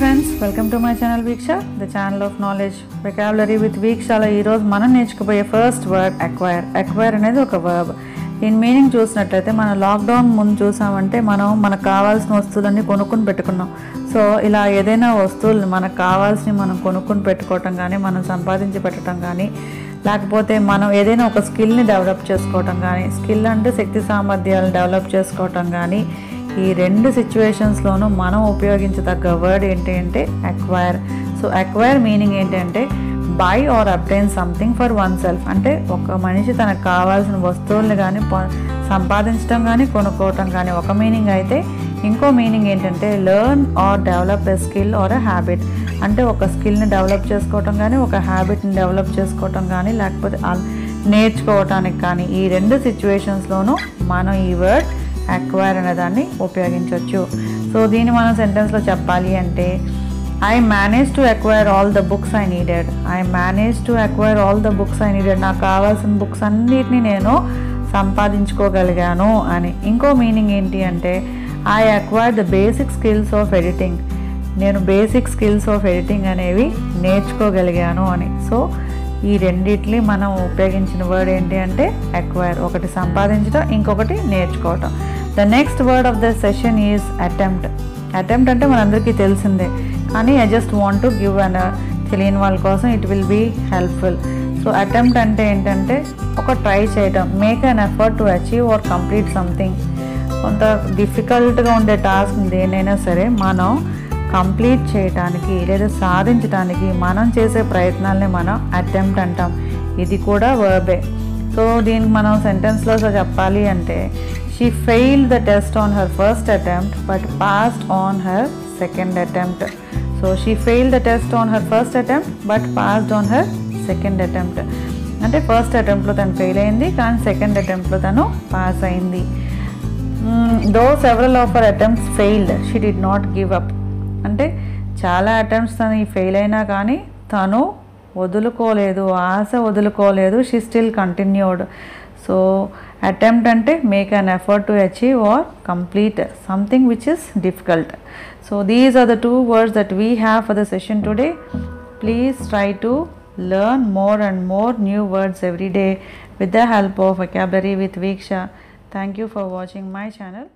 Friends welcome to my channel Veeksha the channel of knowledge vocabulary with వీక్షలో ఈరోజు మనం నేర్చుకుపోయే first word acquire acquire అనేది ఒక verb దీని మీనింగ్ చూసినట్లయితే మనం లాక్డౌన్ ముందు చూసామంటే మనం మనకు కావాల్సిన వస్తువులన్నీ కొనుక్కుని పెట్టుకున్నాం. సో ఇలా ఏదైనా వస్తువులు మనకు కావాల్సినవి మనం కొనుక్కుని పెట్టుకోవటం కానీ మనం సంపాదించి పెట్టడం కానీ లేకపోతే మనం ఏదైనా ఒక స్కిల్ని డెవలప్ చేసుకోవటం కానీ స్కిల్ అంటే శక్తి సామర్థ్యాలను డెవలప్ చేసుకోవటం కానీ ఈ రెండు సిచ్యువేషన్స్లోనూ మనం ఉపయోగించదగ్గ వర్డ్ ఏంటి అంటే అక్వైర్ సో అక్వైర్ మీనింగ్ ఏంటంటే buy or obtain something for oneself అంటే ఒక మనిషి తనకు కావాల్సిన వస్తువుల్ని కానీ సంపాదించడం కానీ కొనుక్కోవటం కానీ ఒక మీనింగ్ అయితే ఇంకో మీనింగ్ ఏంటంటే learn or develop a skill or a habit అంటే ఒక స్కిల్ని డెవలప్ చేసుకోవటం కానీ ఒక హ్యాబిట్ని డెవలప్ చేసుకోవటం కానీ లేకపోతే నేర్చుకోవటానికి కానీ ఈ రెండు సిచ్యువేషన్స్లోనూ మనం ఈ వర్డ్ అక్వైర్ అనే దాన్ని ఉపయోగించవచ్చు సో దీన్ని మనం సెంటెన్స్లో చెప్పాలి అంటే I manage to acquire all the books I needed I manage to acquire all the books I needed నాకు కావాల్సిన బుక్స్ అన్నిటిని నేను సంపాదించుకోగలిగాను అని. ఇంకో మీనింగ్ ఏంటి అంటే I acquire the basic skills of editing నేను బేసిక్ స్కిల్స్ ఆఫ్ ఎడిటింగ్ అనేవి నేర్చుకోగలిగాను అని. సో ఈ రెండిట్ని మనం ఉపయోగించిన వర్డ్ ఏంటి అంటే అక్వైర్ ఒకటి సంపాదించడం ఇంకొకటి నేర్చుకోవటం. The next word of the session is attempt attempt అంటే మనందరికీ తెలిసిందే. కానీ I just want to give an తెలియని వాళ్ళ కోసం it will be helpful so attempt అంటే ఏంటంటే ఒక ట్రై చేయటం. Make an effort to achieve or complete something కొంత డిఫికల్ట్గా ఉండే టాస్క్ దేనైనా సరే మనం కంప్లీట్ చేయటానికి లేదా సాధించడానికి మనం చేసే ప్రయత్నాలని మనం అటెంప్ట్ అంటాం. ఇది కూడా వర్బే. సో దీనికి మనం సెంటెన్స్లో చెప్పాలి అంటే she fail the test on her first attempt but passed on her second attempt so she fail the test on her first attempt but passed on her second attempt అంటే first అటెంప్ట్లో తను fail అయింది కానీ second అటెంప్ట్లో తను pass అయింది. Though several of her attempts failed she did not give up అంటే చాలా అటెంప్ట్స్ తను ఫెయిల్ అయినా కానీ తను వదులుకోలేదు ఆశ వదులుకోలేదు she still continued so attempt అంటే make an effort to achieve or complete something which is difficult so these are the two words that we have for the session today please try to learn more and more new words every day with the help of vocabulary with thank Thank you for watching my channel.